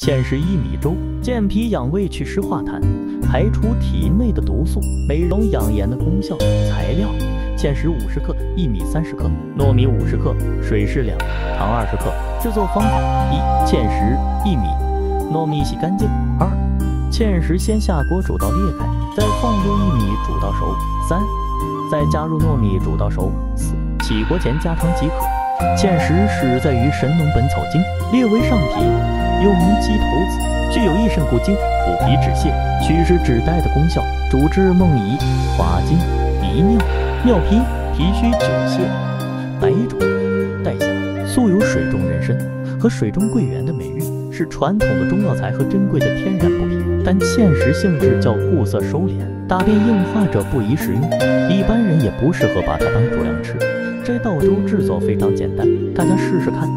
芡实薏米粥，健脾养胃祛湿化痰，排除体内的毒素，美容养颜的功效。材料：芡实五十克，薏米三十克，糯米五十克，水适量，糖二十克。制作方法：一、芡实、薏米、糯米洗干净；二、芡实先下锅煮到裂开，再放入薏米煮到熟；三、再加入糯米煮到熟；四、起锅前加汤即可。芡实始在于《神农本草经》，列为上品。又名鸡头子，具有益肾固精、补脾止泻、祛湿止带的功效，主治梦遗、滑精、遗尿、尿频、脾虚久泻、白肿、带下，素有水中人参和水中桂圆的美誉，是传统的中药材和珍贵的天然补品。但芡实性质较固涩收敛，大便硬化者不宜食用，一般人也不适合把它当主粮吃。这道粥制作非常简单，大家试试看。